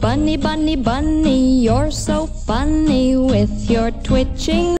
Bunny, bunny, bunny, you're so funny with your twitching